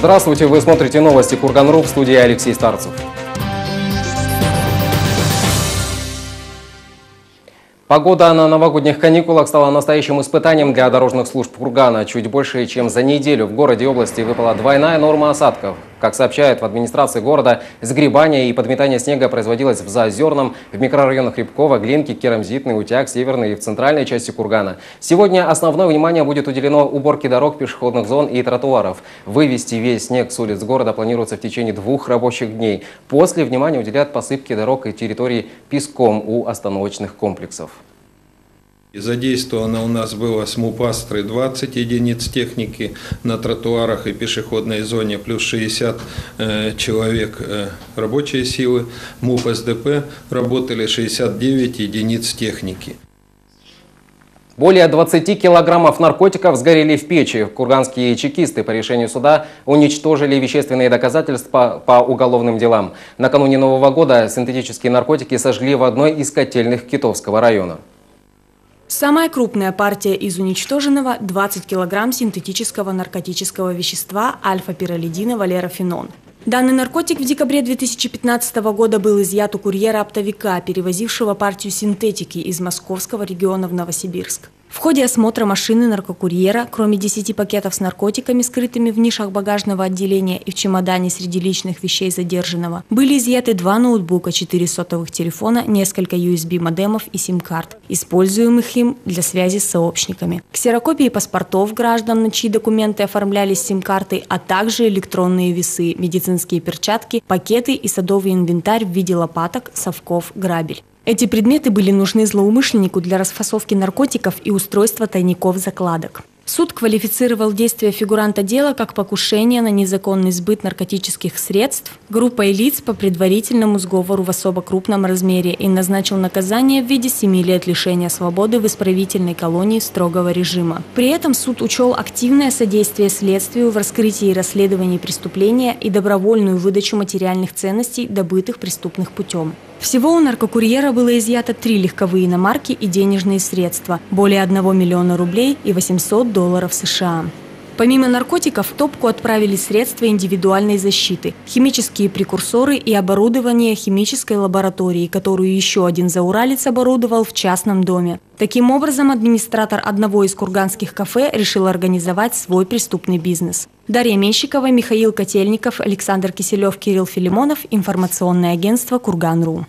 Здравствуйте, вы смотрите новости Курган.ру в студии Алексей Старцев. Погода на новогодних каникулах стала настоящим испытанием для дорожных служб Кургана. Чуть больше, чем за неделю в городе и области выпала двойная норма осадков. Как сообщают в администрации города, сгребание и подметание снега производилось в Заозерном, в микрорайонах Рябкова, Глинки, Керамзитный, Утяг, Северный и в центральной части Кургана. Сегодня основное внимание будет уделено уборке дорог, пешеходных зон и тротуаров. Вывести весь снег с улиц города планируется в течение двух рабочих дней. После внимания уделят посыпке дорог и территорий песком у остановочных комплексов. Задействовано у нас было с МУПАСТРы 20 единиц техники на тротуарах и пешеходной зоне, плюс 60 э, человек э, рабочей силы. МУП СДП работали 69 единиц техники. Более 20 килограммов наркотиков сгорели в печи. Курганские чекисты по решению суда уничтожили вещественные доказательства по уголовным делам. Накануне Нового года синтетические наркотики сожгли в одной из котельных Китовского района. Самая крупная партия из уничтоженного – 20 килограмм синтетического наркотического вещества альфа-пиролидина валерофенон. Данный наркотик в декабре 2015 года был изъят у курьера-оптовика, перевозившего партию синтетики из московского региона в Новосибирск. В ходе осмотра машины наркокурьера, кроме 10 пакетов с наркотиками, скрытыми в нишах багажного отделения и в чемодане среди личных вещей задержанного, были изъяты два ноутбука, 4 сотовых телефона, несколько USB-модемов и сим-карт, используемых им для связи с сообщниками. Ксерокопии паспортов граждан, на чьи документы оформлялись сим-карты, а также электронные весы, медицинские перчатки, пакеты и садовый инвентарь в виде лопаток, совков, грабель. Эти предметы были нужны злоумышленнику для расфасовки наркотиков и устройства тайников-закладок. Суд квалифицировал действия фигуранта дела как покушение на незаконный сбыт наркотических средств группой лиц по предварительному сговору в особо крупном размере и назначил наказание в виде 7 лет лишения свободы в исправительной колонии строгого режима. При этом суд учел активное содействие следствию в раскрытии и расследовании преступления и добровольную выдачу материальных ценностей, добытых преступных путем. Всего у наркокурьера было изъято три легковые иномарки и денежные средства, более 1 миллиона рублей и 800 долларов США. Помимо наркотиков, в топку отправили средства индивидуальной защиты, химические прекурсоры и оборудование химической лаборатории, которую еще один зауралец оборудовал в частном доме. Таким образом, администратор одного из курганских кафе решил организовать свой преступный бизнес. Дарья Менщикова, Михаил Котельников, Александр Киселев, Кирилл Филимонов, информационное агентство «Курган.ру».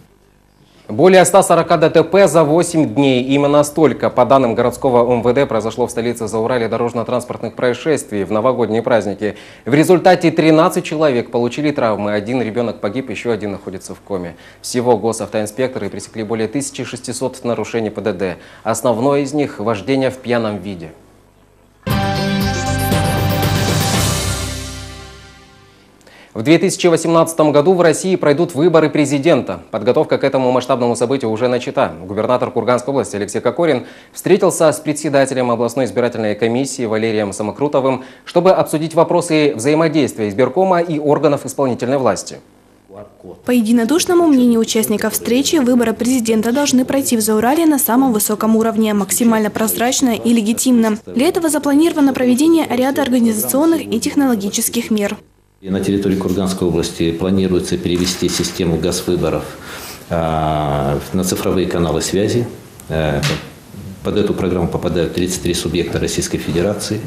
Более 140 ДТП за 8 дней. Именно столько, по данным городского МВД, произошло в столице Заурале дорожно-транспортных происшествий в новогодние праздники. В результате 13 человек получили травмы. Один ребенок погиб, еще один находится в коме. Всего госавтоинспекторы пресекли более 1600 нарушений ПДД. Основное из них – вождение в пьяном виде. В 2018 году в России пройдут выборы президента. Подготовка к этому масштабному событию уже начата. Губернатор Курганской области Алексей Кокорин встретился с председателем областной избирательной комиссии Валерием Самокрутовым, чтобы обсудить вопросы взаимодействия избиркома и органов исполнительной власти. По единодушному мнению участников встречи, выборы президента должны пройти в Заурале на самом высоком уровне, максимально прозрачно и легитимно. Для этого запланировано проведение ряда организационных и технологических мер. На территории Курганской области планируется перевести систему газвыборов а, на цифровые каналы связи. Э, под эту программу попадают 33 субъекта Российской Федерации.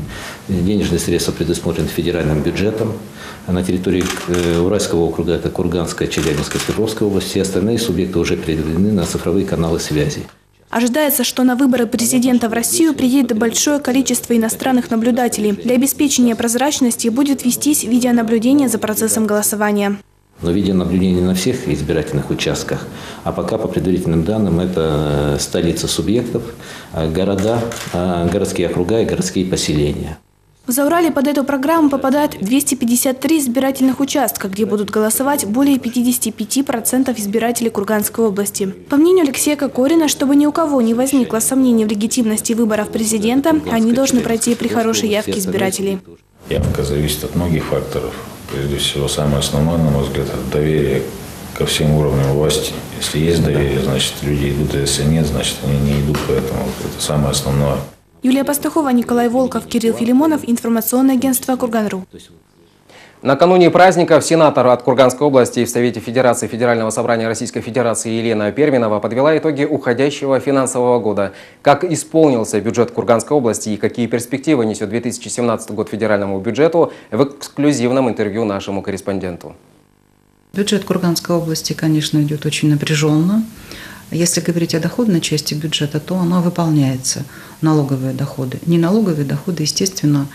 Денежные средства предусмотрены федеральным бюджетом. На территории э, Уральского округа это Курганская, Челябинская, Свердловская область. Все остальные субъекты уже переведены на цифровые каналы связи. Ожидается, что на выборы президента в Россию приедет большое количество иностранных наблюдателей. Для обеспечения прозрачности будет вестись видеонаблюдение за процессом голосования. Но видеонаблюдение на всех избирательных участках, а пока по предварительным данным это столица субъектов, а города, а городские округа и городские поселения. В Заурале под эту программу попадают 253 избирательных участка, где будут голосовать более 55% избирателей Курганской области. По мнению Алексея Кокорина, чтобы ни у кого не возникло сомнений в легитимности выборов президента, они должны пройти при хорошей явке избирателей. Явка зависит от многих факторов. Прежде всего, самое основное, на мой взгляд, это доверие ко всем уровням власти. Если есть доверие, значит люди идут, а если нет, значит они не идут. Поэтому это самое основное. Юлия Пастухова, Николай Волков, Кирилл Филимонов, информационное агентство Курган.ру. Накануне праздников сенатор от Курганской области в Совете Федерации Федерального собрания Российской Федерации Елена Перминова подвела итоги уходящего финансового года. Как исполнился бюджет Курганской области и какие перспективы несет 2017 год федеральному бюджету в эксклюзивном интервью нашему корреспонденту. Бюджет Курганской области, конечно, идет очень напряженно. Если говорить о доходной части бюджета, то она выполняется, налоговые доходы. Не налоговые доходы, естественно,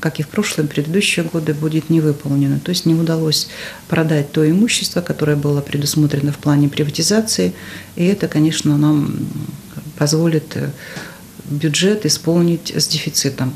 как и в прошлые предыдущие годы, будет не выполнено. То есть не удалось продать то имущество, которое было предусмотрено в плане приватизации. И это, конечно, нам позволит бюджет исполнить с дефицитом.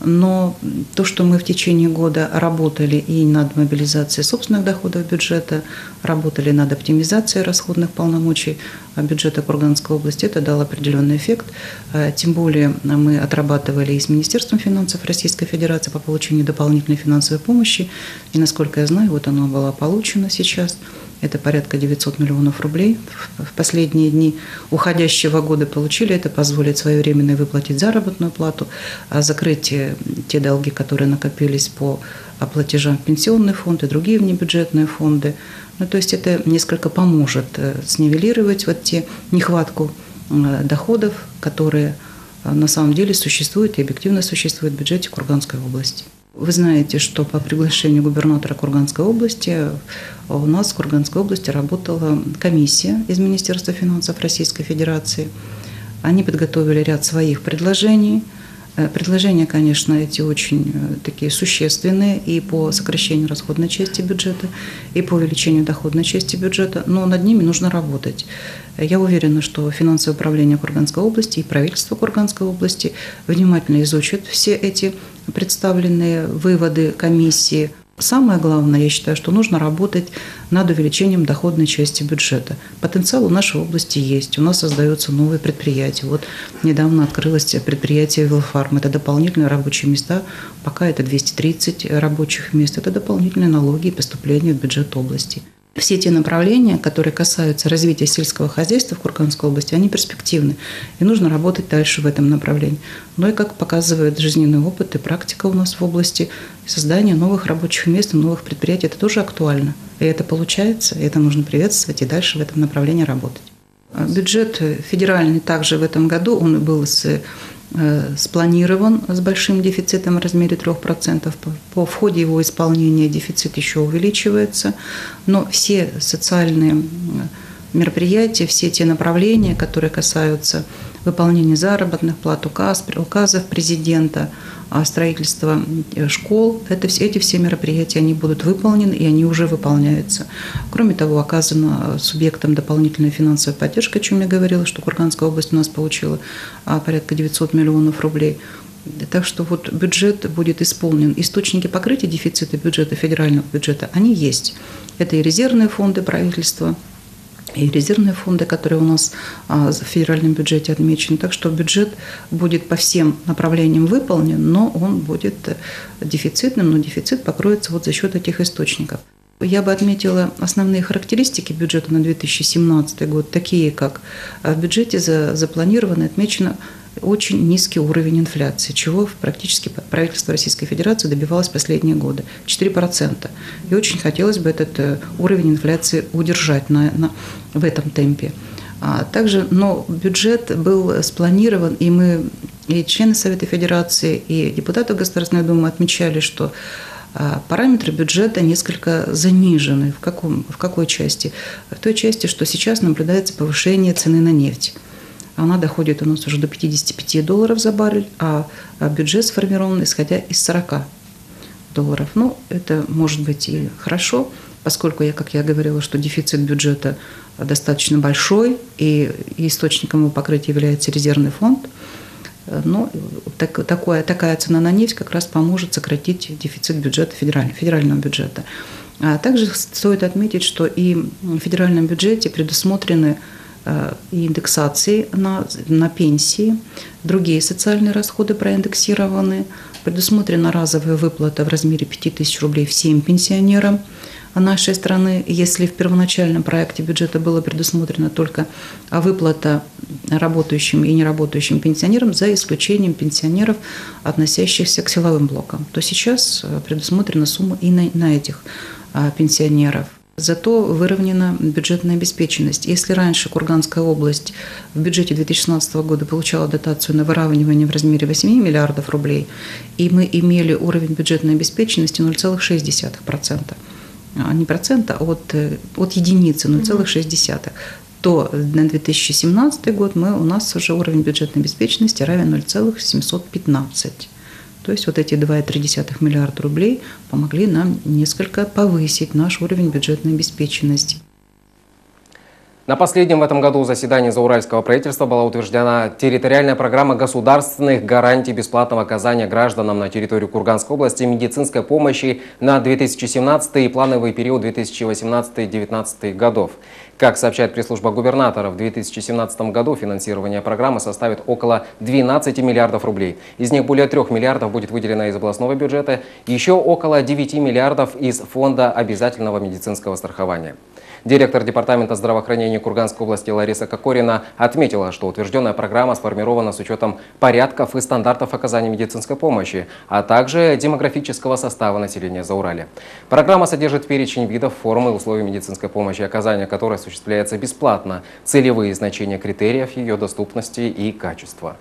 Но то, что мы в течение года работали и над мобилизацией собственных доходов бюджета, работали над оптимизацией расходных полномочий бюджета Курганской области, это дало определенный эффект. Э, тем более мы отрабатывали и с Министерством финансов Российской Федерации по получению дополнительной финансовой помощи. И, насколько я знаю, вот оно было получено сейчас – это порядка 900 миллионов рублей. В последние дни уходящего года получили. Это позволит своевременно выплатить заработную плату, а закрыть те долги, которые накопились по платежам в пенсионный фонд и другие внебюджетные фонды. Ну, то есть это несколько поможет э, снивелировать вот те нехватку э, доходов, которые э, на самом деле существуют и объективно существуют в бюджете Курганской области. Вы знаете, что по приглашению губернатора Курганской области у нас в Курганской области работала комиссия из Министерства финансов Российской Федерации. Они подготовили ряд своих предложений – Э, предложения, конечно, эти очень э, такие существенные и по сокращению расходной части бюджета, и по увеличению доходной части бюджета, но над ними нужно работать. Я уверена, что финансовое управление Курганской области и правительство Курганской области внимательно изучат все эти представленные выводы комиссии, Самое главное, я считаю, что нужно работать над увеличением доходной части бюджета. Потенциал у нашей области есть. У нас создаются новые предприятия. Вот недавно открылось предприятие «Вилфарм». Это дополнительные рабочие места. Пока это 230 рабочих мест. Это дополнительные налоги и поступления в бюджет области все те направления, которые касаются развития сельского хозяйства в Курганской области, они перспективны. И нужно работать дальше в этом направлении. Но и как показывает жизненный опыт и практика у нас в области, создание новых рабочих мест, новых предприятий, это тоже актуально. И это получается, и это нужно приветствовать и дальше в этом направлении работать. Бюджет федеральный также в этом году, он был с спланирован с большим дефицитом в размере 3%. По, в ходе его исполнения дефицит еще увеличивается, но все социальные мероприятия, все те направления, которые касаются выполнения заработных плат, указ, указов президента, а строительства э, школ, это, все, эти все мероприятия они будут выполнены, и они уже выполняются. Кроме того, оказана субъектам дополнительная финансовая поддержка, о чем я говорила, что Курганская область у нас получила а, порядка 900 миллионов рублей. Так что вот бюджет будет исполнен. Источники покрытия дефицита бюджета, федерального бюджета, они есть. Это и резервные фонды правительства, и резервные фонды, которые у нас а, в федеральном бюджете отмечены. Так что бюджет будет по всем направлениям выполнен, но он будет э, дефицитным, но дефицит покроется вот за счет этих источников. Я бы отметила основные характеристики бюджета на 2017 год, такие как э, в бюджете запланировано, отмечено очень низкий уровень инфляции, чего практически правительство Российской Федерации добивалось последние годы – 4%. И очень хотелось бы этот э, уровень инфляции удержать на, на, в этом темпе. А также, но бюджет был спланирован, и мы, и члены Совета Федерации, и депутаты Государственной Думы отмечали, что а, параметры бюджета несколько занижены. В, каком, в какой части? В той части, что сейчас наблюдается повышение цены на нефть она доходит у нас уже до 55 долларов за баррель, а, а бюджет сформирован исходя из 40 долларов. Ну, это может быть и хорошо, поскольку, я, как я говорила, что дефицит бюджета достаточно большой, и источником его покрытия является резервный фонд, но так, такое, такая цена на нефть как раз поможет сократить дефицит бюджета, федерального, федерального бюджета. А также стоит отметить, что и в федеральном бюджете предусмотрены и индексации на, на пенсии, другие социальные расходы проиндексированы, предусмотрена разовая выплата в размере 5000 рублей всем пенсионерам, нашей страны, если в первоначальном проекте бюджета было предусмотрено только выплата работающим и неработающим пенсионерам, за исключением пенсионеров, относящихся к силовым блокам, то сейчас предусмотрена сумма и на, на этих пенсионеров. Зато выровнена бюджетная обеспеченность. Если раньше Курганская область в бюджете 2016 года получала дотацию на выравнивание в размере 8 миллиардов рублей, и мы имели уровень бюджетной обеспеченности 0,6%, а не процента, а от, от единицы 0,6%, то на 2017 год мы, у нас уже уровень бюджетной обеспеченности равен 0,715. То есть вот эти 2,3 миллиарда рублей помогли нам несколько повысить наш уровень бюджетной обеспеченности. На последнем в этом году заседании Зауральского правительства была утверждена территориальная программа государственных гарантий бесплатного оказания гражданам на территории Курганской области медицинской помощи на 2017 и плановый период 2018-2019 годов. Как сообщает пресс-служба губернатора, в 2017 году финансирование программы составит около 12 миллиардов рублей. Из них более 3 миллиардов будет выделено из областного бюджета, еще около 9 миллиардов из Фонда обязательного медицинского страхования. Директор Департамента здравоохранения Курганской области Лариса Кокорина отметила, что утвержденная программа сформирована с учетом порядков и стандартов оказания медицинской помощи, а также демографического состава населения Заурали. Программа содержит перечень видов, форм и условий медицинской помощи, оказания которой осуществляется бесплатно, целевые значения критериев ее доступности и качества.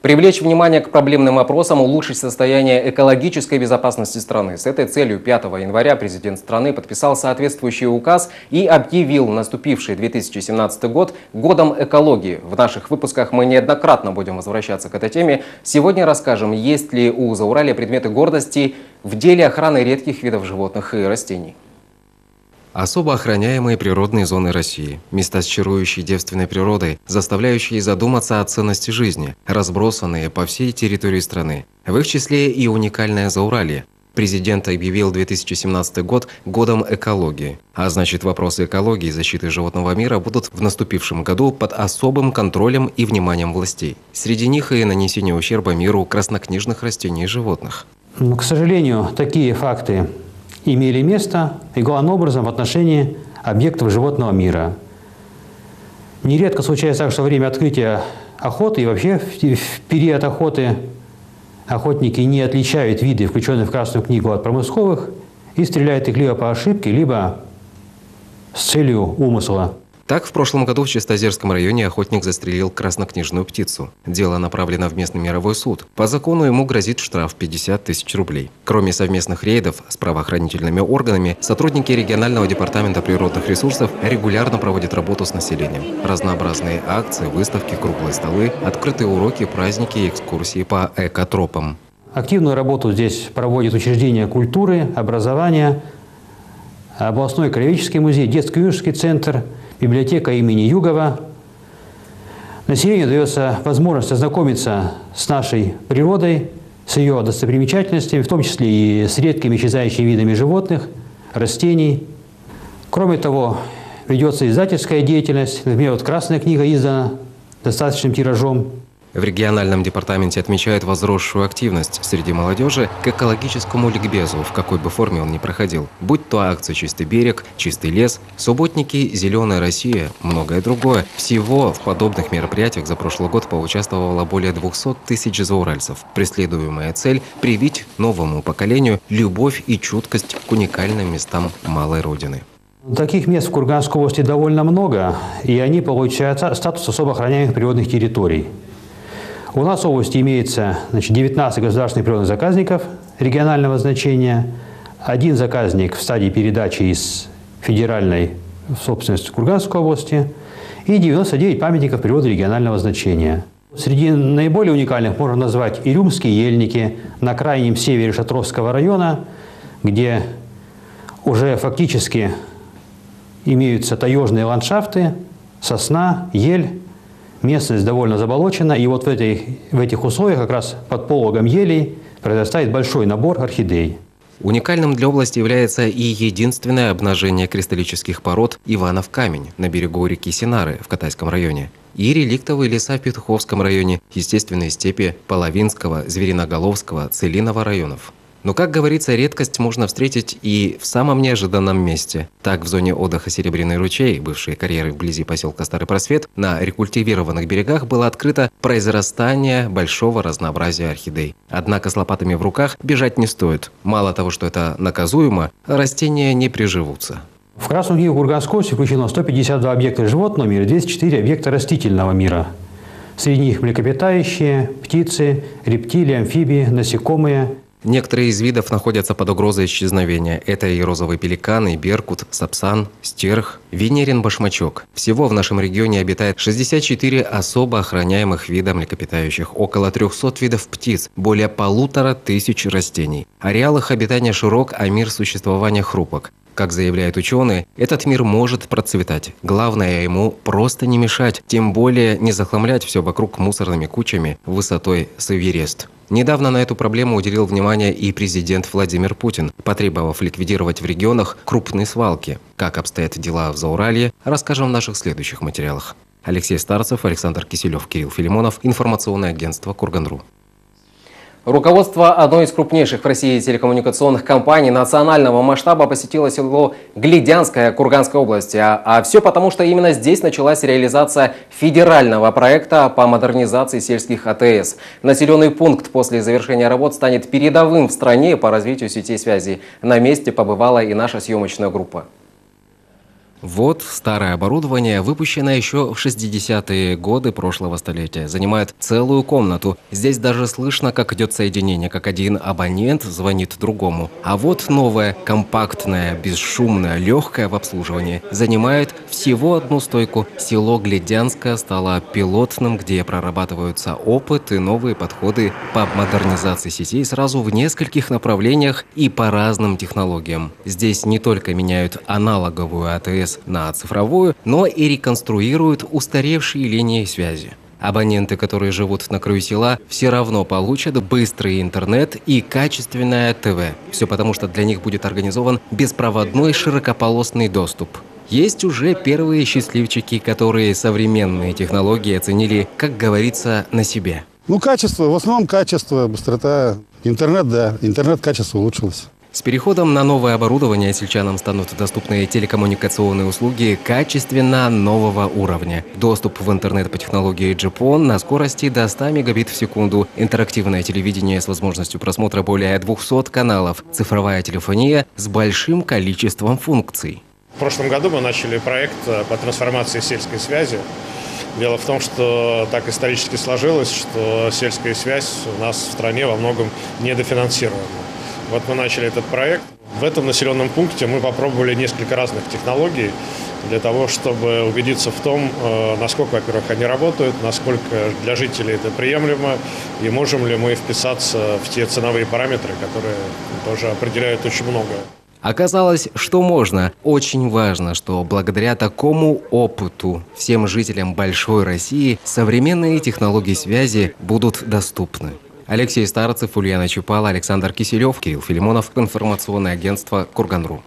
Привлечь внимание к проблемным вопросам, улучшить состояние экологической безопасности страны. С этой целью 5 января президент страны подписал соответствующий указ и объявил наступивший 2017 год годом экологии. В наших выпусках мы неоднократно будем возвращаться к этой теме. Сегодня расскажем, есть ли у Зауралия предметы гордости в деле охраны редких видов животных и растений. Особо охраняемые природные зоны России, места с чарующей девственной природой, заставляющие задуматься о ценности жизни, разбросанные по всей территории страны. В их числе и уникальное Зауралье. Президент объявил 2017 год годом экологии. А значит, вопросы экологии и защиты животного мира будут в наступившем году под особым контролем и вниманием властей. Среди них и нанесение ущерба миру краснокнижных растений и животных. К сожалению, такие факты имели место и главным образом в отношении объектов животного мира. Нередко случается так, что время открытия охоты и вообще в период охоты охотники не отличают виды, включенные в Красную книгу, от промысловых, и стреляют их либо по ошибке, либо с целью умысла. Так, в прошлом году в Чистозерском районе охотник застрелил краснокнижную птицу. Дело направлено в местный мировой суд. По закону ему грозит штраф 50 тысяч рублей. Кроме совместных рейдов с правоохранительными органами, сотрудники регионального департамента природных ресурсов регулярно проводят работу с населением. Разнообразные акции, выставки, круглые столы, открытые уроки, праздники и экскурсии по экотропам. Активную работу здесь проводит учреждения культуры, образования, областной краеведческий музей, детско-юношеский центр – библиотека имени Югова. Населению дается возможность ознакомиться с нашей природой, с ее достопримечательностями, в том числе и с редкими исчезающими видами животных, растений. Кроме того, ведется издательская деятельность. Например, вот «Красная книга» издана достаточным тиражом. В региональном департаменте отмечают возросшую активность среди молодежи к экологическому ликбезу, в какой бы форме он ни проходил. Будь то акция «Чистый берег», «Чистый лес», субботники «Зеленая Россия», многое другое. Всего в подобных мероприятиях за прошлый год поучаствовало более 200 тысяч зауральцев. Преследуемая цель – привить новому поколению любовь и чуткость к уникальным местам малой родины. Таких мест в Курганской области довольно много, и они получают статус особо охраняемых природных территорий. У нас в области имеется значит, 19 государственных природных заказников регионального значения, один заказник в стадии передачи из федеральной собственности Курганской области и 99 памятников природы регионального значения. Среди наиболее уникальных можно назвать Ирюмские ельники на крайнем севере Шатровского района, где уже фактически имеются таежные ландшафты, сосна, ель, местность довольно заболочена, и вот в, этой, в этих условиях как раз под пологом елей произрастает большой набор орхидей. Уникальным для области является и единственное обнажение кристаллических пород Иванов камень на берегу реки Синары в Катайском районе и реликтовые леса в Петуховском районе, естественные степи Половинского, Звериноголовского, Целиного районов. Но, как говорится, редкость можно встретить и в самом неожиданном месте. Так, в зоне отдыха «Серебряный ручей», бывшей карьеры вблизи поселка Старый Просвет, на рекультивированных берегах было открыто произрастание большого разнообразия орхидей. Однако с лопатами в руках бежать не стоит. Мало того, что это наказуемо, растения не приживутся. В Красную книгу Курганской области включено 152 объекта животного мира и 204 объекта растительного мира. Среди них млекопитающие, птицы, рептилии, амфибии, насекомые – Некоторые из видов находятся под угрозой исчезновения. Это и розовый пеликан, и беркут, сапсан, стерх, венерин башмачок. Всего в нашем регионе обитает 64 особо охраняемых вида млекопитающих, около 300 видов птиц, более полутора тысяч растений. Ареал их обитания широк, а мир существования хрупок. Как заявляют ученые, этот мир может процветать. Главное ему просто не мешать, тем более не захламлять все вокруг мусорными кучами высотой с Эверест. Недавно на эту проблему уделил внимание и президент Владимир Путин, потребовав ликвидировать в регионах крупные свалки. Как обстоят дела в Зауралье, расскажем в наших следующих материалах. Алексей Старцев, Александр Киселев, Кирилл Филимонов, информационное агентство Курганру. Руководство одной из крупнейших в России телекоммуникационных компаний национального масштаба посетило село Глидянское Курганской области. А, а все потому, что именно здесь началась реализация федерального проекта по модернизации сельских АТС. Населенный пункт после завершения работ станет передовым в стране по развитию сетей связи. На месте побывала и наша съемочная группа. Вот старое оборудование, выпущенное еще в 60-е годы прошлого столетия, занимает целую комнату. Здесь даже слышно, как идет соединение, как один абонент звонит другому. А вот новое, компактное, бесшумное, легкое в обслуживании, занимает всего одну стойку. Село Гледянское стало пилотным, где прорабатываются опыт и новые подходы по модернизации сетей сразу в нескольких направлениях и по разным технологиям. Здесь не только меняют аналоговую АТС, АТС на цифровую, но и реконструируют устаревшие линии связи. Абоненты, которые живут на краю села, все равно получат быстрый интернет и качественное ТВ. Все потому, что для них будет организован беспроводной широкополосный доступ. Есть уже первые счастливчики, которые современные технологии оценили, как говорится, на себе. Ну, качество, в основном качество, быстрота. Интернет, да, интернет-качество улучшилось. С переходом на новое оборудование сельчанам станут доступны телекоммуникационные услуги качественно нового уровня. Доступ в интернет по технологии GPON на скорости до 100 мегабит в секунду, интерактивное телевидение с возможностью просмотра более 200 каналов, цифровая телефония с большим количеством функций. В прошлом году мы начали проект э, по трансформации сельской связи. Дело в том, что так исторически сложилось, что сельская связь у нас в стране во многом недофинансирована. Вот мы начали этот проект. В этом населенном пункте мы попробовали несколько разных технологий для того, чтобы убедиться в том, э, насколько, во-первых, они работают, насколько для жителей это приемлемо, и можем ли мы вписаться в те ценовые параметры, которые тоже определяют очень многое. Оказалось, что можно. Очень важно, что благодаря такому опыту всем жителям большой России современные технологии связи будут доступны. Алексей Старцев, Ульяна Чупала, Александр Киселев, Кирилл Филимонов, информационное агентство «Курганру».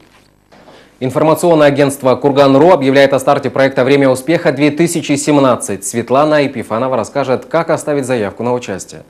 Информационное агентство «Курган.ру» объявляет о старте проекта «Время успеха-2017». Светлана Епифанова расскажет, как оставить заявку на участие.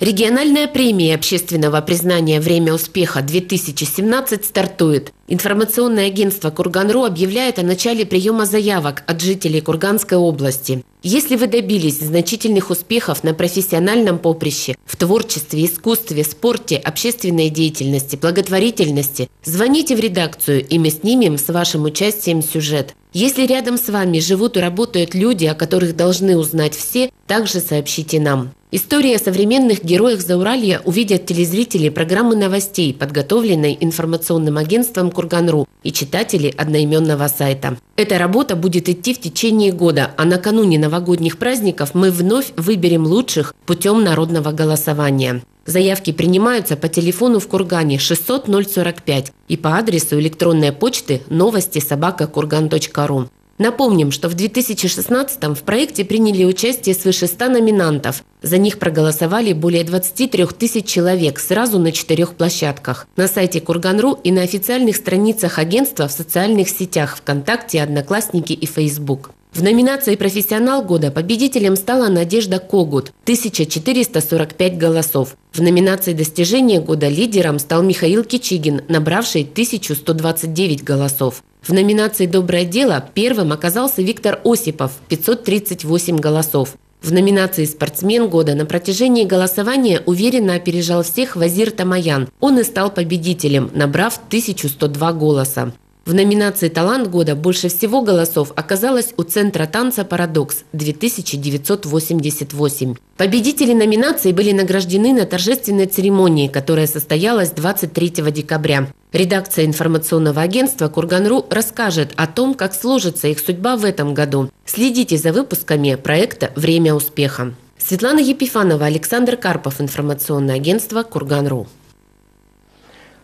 Региональная премия общественного признания «Время успеха-2017» стартует. Информационное агентство «Курган.ру» объявляет о начале приема заявок от жителей Курганской области. Если вы добились значительных успехов на профессиональном поприще, в творчестве, искусстве, спорте, общественной деятельности, благотворительности, звоните в редакцию, и мы снимем с вашим участием сюжет. Если рядом с вами живут и работают люди, о которых должны узнать все, также сообщите нам. История современных героев Зауралья увидят телезрители программы новостей, подготовленной информационным агентством Курганру и читатели одноименного сайта. Эта работа будет идти в течение года, а накануне новогодних праздников мы вновь выберем лучших путем народного голосования. Заявки принимаются по телефону в Кургане 600 045 и по адресу электронной почты новости собака курган.ру. Напомним, что в 2016 в проекте приняли участие свыше 100 номинантов. За них проголосовали более 23 тысяч человек сразу на четырех площадках. На сайте Курган.ру и на официальных страницах агентства в социальных сетях ВКонтакте, Одноклассники и Фейсбук. В номинации «Профессионал года» победителем стала Надежда Когут – 1445 голосов. В номинации «Достижение года» лидером стал Михаил Кичигин, набравший 1129 голосов. В номинации «Доброе дело» первым оказался Виктор Осипов – 538 голосов. В номинации «Спортсмен года» на протяжении голосования уверенно опережал всех Вазир Тамаян. Он и стал победителем, набрав 1102 голоса. В номинации «Талант года» больше всего голосов оказалось у Центра танца «Парадокс» 2988. Победители номинации были награждены на торжественной церемонии, которая состоялась 23 декабря. Редакция информационного агентства «Курган.ру» расскажет о том, как сложится их судьба в этом году. Следите за выпусками проекта «Время успеха». Светлана Епифанова, Александр Карпов, информационное агентство «Курган.ру».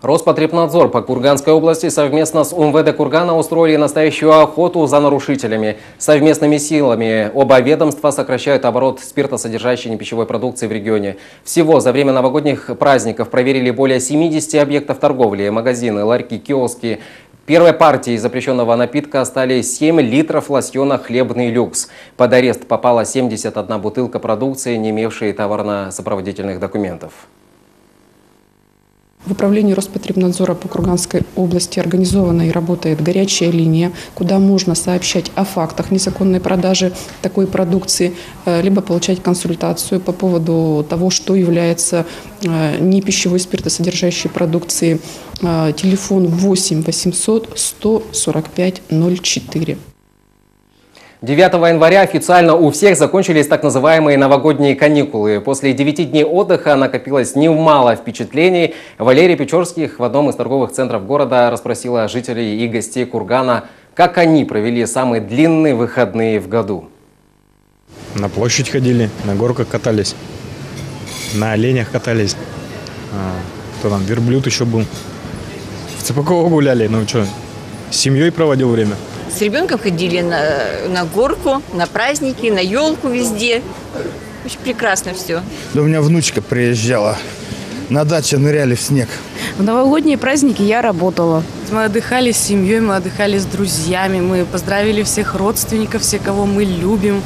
Роспотребнадзор по Курганской области совместно с УМВД Кургана устроили настоящую охоту за нарушителями. Совместными силами оба ведомства сокращают оборот спиртосодержащей непищевой продукции в регионе. Всего за время новогодних праздников проверили более 70 объектов торговли, магазины, ларьки, киоски. Первой партией запрещенного напитка стали 7 литров лосьона «Хлебный люкс». Под арест попала 71 бутылка продукции, не имевшей товарно-сопроводительных документов. В управлении Роспотребнадзора по Курганской области организована и работает горячая линия, куда можно сообщать о фактах незаконной продажи такой продукции, э, либо получать консультацию по поводу того, что является э, не пищевой спиртосодержащей продукцией. Э, телефон 8 800 145 04. 9 января официально у всех закончились так называемые новогодние каникулы. После 9 дней отдыха накопилось немало впечатлений. Валерий Печорских в одном из торговых центров города расспросила жителей и гостей Кургана, как они провели самые длинные выходные в году. На площадь ходили, на горках катались, на оленях катались. А, кто там, верблюд еще был. В Цыпаково гуляли, ну что, с семьей проводил время. С ребенком ходили на, на горку, на праздники, на елку везде. Очень прекрасно все. Да у меня внучка приезжала. На даче ныряли в снег. В новогодние праздники я работала. Мы отдыхали с семьей, мы отдыхали с друзьями, мы поздравили всех родственников, все, кого мы любим.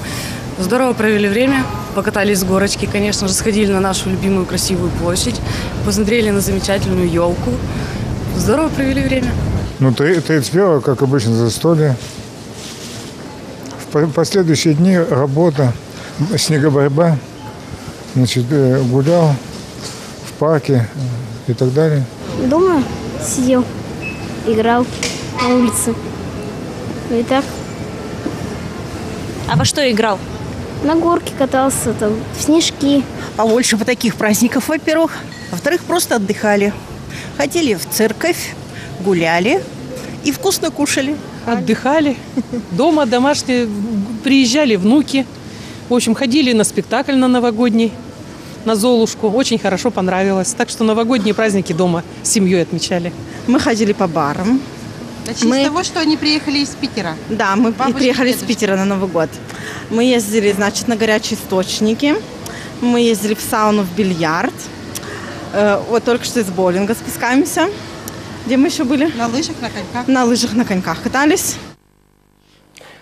Здорово провели время, покатались с горочки, конечно же, сходили на нашу любимую красивую площадь, посмотрели на замечательную елку. Здорово провели время. Ну, 31 как обычно, застолье. В последующие дни работа, снегоборьба, значит, э, гулял в парке и так далее. Дома сидел, играл на улице. Ну и так. А во что играл? На горке катался, там, в снежки. Побольше по таких праздников, во-первых. Во-вторых, просто отдыхали. Ходили в церковь, гуляли и вкусно кушали. Отдыхали. Дома домашние, приезжали внуки. В общем, ходили на спектакль на новогодний, на Золушку. Очень хорошо понравилось. Так что новогодние праздники дома с семьей отмечали. Мы ходили по барам. Начали мы... с того, что они приехали из Питера? Да, мы Бабушки, приехали дедушки. из Питера на Новый год. Мы ездили, значит, на горячие источники. Мы ездили в сауну, в бильярд. Э, вот только что из боулинга спускаемся. Где мы еще были? На лыжах, на коньках. На лыжах, на коньках катались.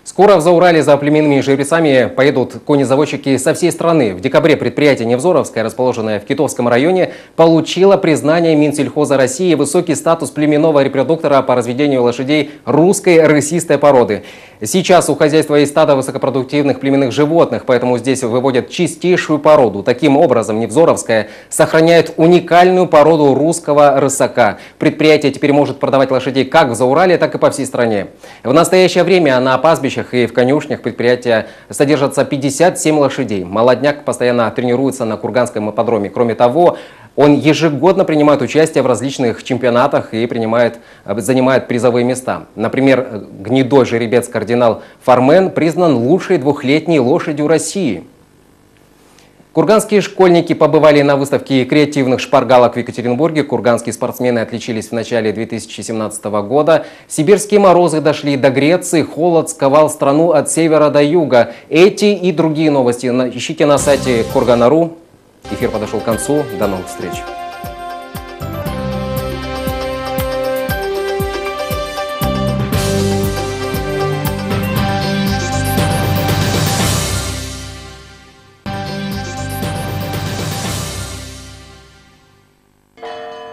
Скоро в Заурале за племенными жеребцами поедут кони-заводчики со всей страны. В декабре предприятие Невзоровское, расположенное в Китовском районе, получило признание Минсельхоза России и высокий статус племенного репродуктора по разведению лошадей русской рысистой породы. Сейчас у хозяйства есть стадо высокопродуктивных племенных животных, поэтому здесь выводят чистейшую породу. Таким образом, Невзоровская сохраняет уникальную породу русского рысака. Предприятие теперь может продавать лошадей как в Заурале, так и по всей стране. В настоящее время на пастбищах и в конюшнях предприятия содержатся 57 лошадей. Молодняк постоянно тренируется на Курганском ипподроме. Кроме того, он ежегодно принимает участие в различных чемпионатах и принимает, занимает призовые места. Например, гнедой жеребец-кардинал Фармен признан лучшей двухлетней лошадью России. Курганские школьники побывали на выставке креативных шпаргалок в Екатеринбурге. Курганские спортсмены отличились в начале 2017 года. Сибирские морозы дошли до Греции, холод сковал страну от севера до юга. Эти и другие новости ищите на сайте Кургана.ру. Эфир подошел к концу. До новых встреч.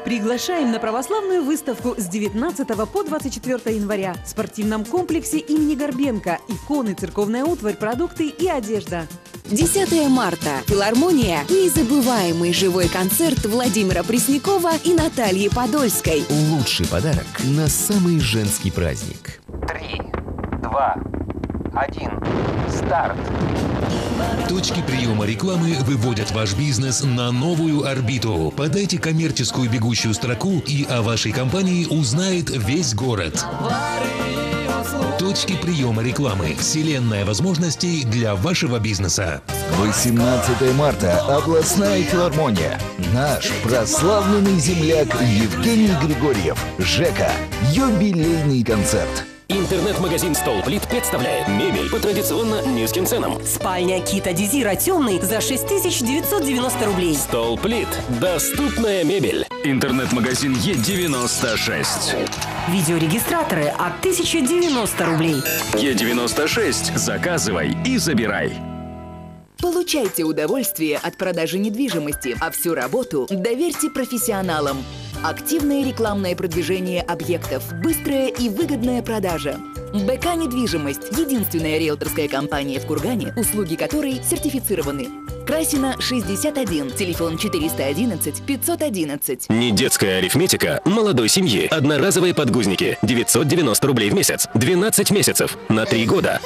Приглашаем на православную выставку с 19 по 24 января в спортивном комплексе имени Горбенко. Иконы, церковная утварь, продукты и одежда. 10 марта. Филармония. Незабываемый живой концерт Владимира Преснякова и Натальи Подольской. Лучший подарок на самый женский праздник. Три, два, один, старт. Точки приема рекламы выводят ваш бизнес на новую орбиту. Подайте коммерческую бегущую строку, и о вашей компании узнает весь город. Точки приема рекламы. Вселенная возможностей для вашего бизнеса. 18 марта. Областная филармония. Наш прославленный земляк Евгений Григорьев. Жека. Юбилейный концерт. Интернет-магазин Столплит представляет мебель по традиционно низким ценам. Спальня Кита Дезира темный за 6990 рублей. Столплит. Доступная мебель. Интернет-магазин Е96. Видеорегистраторы от 1090 рублей. Е96. Заказывай и забирай. Получайте удовольствие от продажи недвижимости, а всю работу доверьте профессионалам. Активное рекламное продвижение объектов, быстрая и выгодная продажа. БК «Недвижимость» – единственная риэлторская компания в Кургане, услуги которой сертифицированы. Красина 61, телефон 411 511. Не детская арифметика молодой семьи. Одноразовые подгузники. 990 рублей в месяц. 12 месяцев. На 3 года.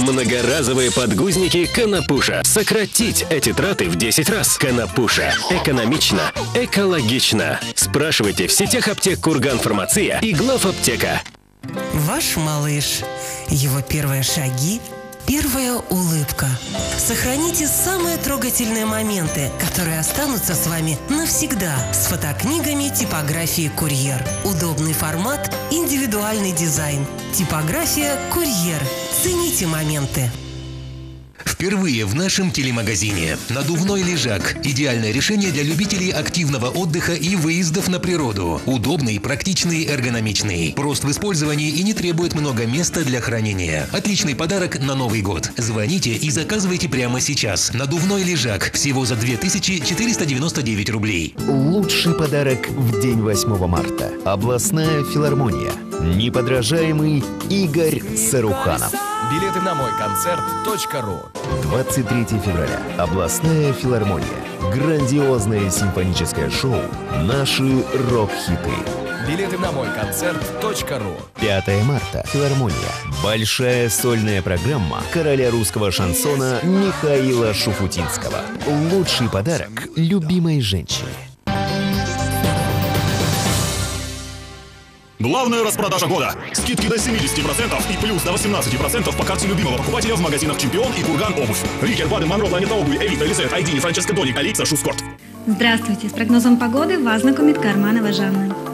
Многоразовые подгузники Конопуша. Сократить эти траты в 10 раз. Конопуша. Экономично. Экологично. Спрашивайте в сетях аптек Курган Фармация и глав аптека. Ваш малыш. Его первые шаги Первая улыбка. Сохраните самые трогательные моменты, которые останутся с вами навсегда с фотокнигами типографии «Курьер». Удобный формат, индивидуальный дизайн. Типография «Курьер». Цените моменты. Впервые в нашем телемагазине. Надувной лежак. Идеальное решение для любителей активного отдыха и выездов на природу. Удобный, практичный, эргономичный. Прост в использовании и не требует много места для хранения. Отличный подарок на Новый год. Звоните и заказывайте прямо сейчас. Надувной лежак. Всего за 2499 рублей. Лучший подарок в день 8 марта. Областная филармония. Неподражаемый Игорь Саруханов. Билеты на мой концерт.ру 23 февраля. Областная филармония. Грандиозное симфоническое шоу «Наши рок-хиты». Билеты на мой концерт.ру 5 марта. Филармония. Большая сольная программа короля русского шансона Михаила Шуфутинского. Лучший подарок любимой женщине. Главная распродажа года. Скидки до 70% и плюс до 18% по карте любимого покупателя в магазинах «Чемпион» и «Курган Обувь». Рикер, Баден, Монро, Планета Обуви, Элита, Лизет, Айдини, Франческо Дони, Алица, Шускорт. Здравствуйте! С прогнозом погоды вас знакомит Карманова Жанна.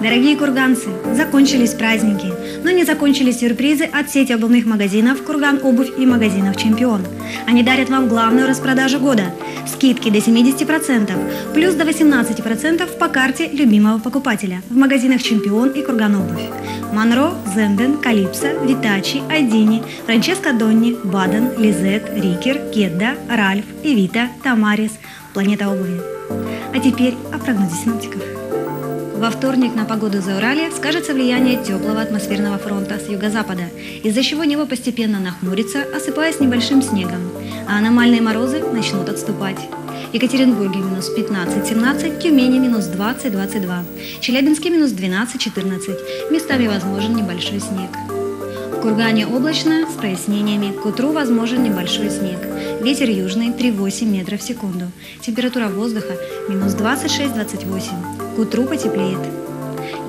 Дорогие курганцы, закончились праздники, но не закончились сюрпризы от сети обувных магазинов «Курган Обувь» и магазинов «Чемпион». Они дарят вам главную распродажу года – скидки до 70%, плюс до 18% по карте любимого покупателя в магазинах «Чемпион» и «Курган Обувь». Монро, Зенден, Калипсо, Витачи, Айдини, Франческо Донни, Баден, Лизет, Рикер, Кедда, Ральф, Эвита, Тамарис, Планета обуви. А теперь о прогнозе синоптиков. Во вторник на погоду за Урале скажется влияние теплого атмосферного фронта с юго-запада, из-за чего небо постепенно нахмурится, осыпаясь небольшим снегом, а аномальные морозы начнут отступать. Екатеринбурге минус 15-17, Тюмени минус 20-22, Челябинске минус 12-14, местами возможен небольшой снег. В Кургане облачно, с прояснениями. К утру возможен небольшой снег. Ветер южный 3,8 метров в секунду. Температура воздуха минус 26-28. Утру потеплеет.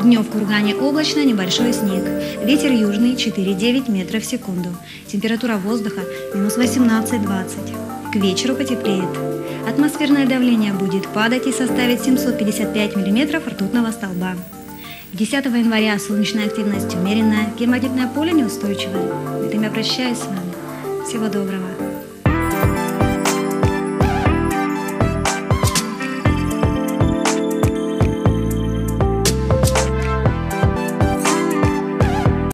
Днем в Кургане облачно, небольшой снег. Ветер южный 4,9 метров в секунду. Температура воздуха минус 18-20. К вечеру потеплеет. Атмосферное давление будет падать и составит 755 миллиметров ртутного столба. 10 января солнечная активность умеренная, геомагнитное поле неустойчивое. На я прощаюсь с вами. Всего доброго.